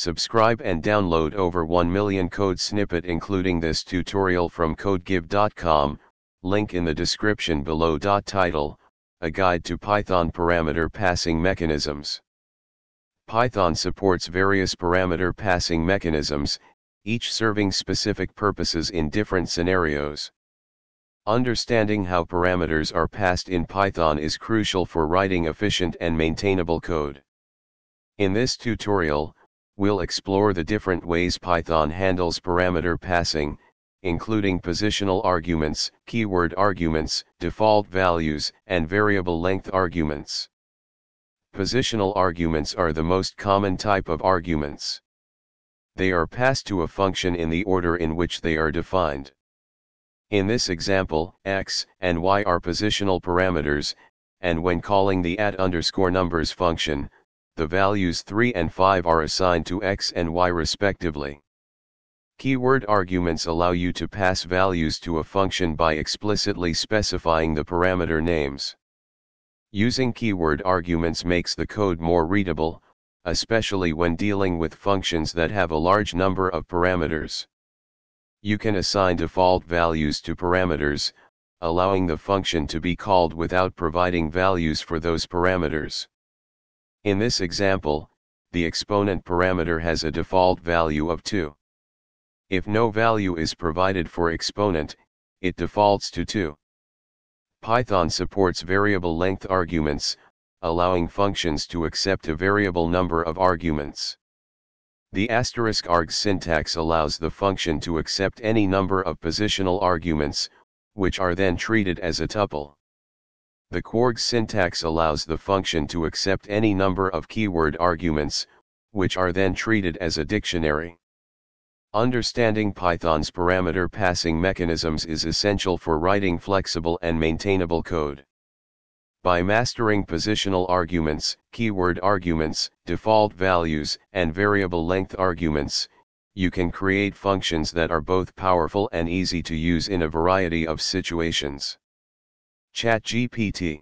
Subscribe and download over 1 million code snippet including this tutorial from codegive.com, link in the description below. Title, A Guide to Python Parameter Passing Mechanisms. Python supports various parameter passing mechanisms, each serving specific purposes in different scenarios. Understanding how parameters are passed in Python is crucial for writing efficient and maintainable code. In this tutorial, we'll explore the different ways Python handles parameter passing, including positional arguments, keyword arguments, default values, and variable length arguments. Positional arguments are the most common type of arguments. They are passed to a function in the order in which they are defined. In this example, x and y are positional parameters, and when calling the add underscore numbers function, the values 3 and 5 are assigned to x and y respectively. Keyword arguments allow you to pass values to a function by explicitly specifying the parameter names. Using keyword arguments makes the code more readable, especially when dealing with functions that have a large number of parameters. You can assign default values to parameters, allowing the function to be called without providing values for those parameters. In this example, the exponent parameter has a default value of 2. If no value is provided for exponent, it defaults to 2. Python supports variable length arguments, allowing functions to accept a variable number of arguments. The asterisk args syntax allows the function to accept any number of positional arguments, which are then treated as a tuple. The Kwargs syntax allows the function to accept any number of keyword arguments, which are then treated as a dictionary. Understanding Python's parameter passing mechanisms is essential for writing flexible and maintainable code. By mastering positional arguments, keyword arguments, default values, and variable length arguments, you can create functions that are both powerful and easy to use in a variety of situations. ChatGPT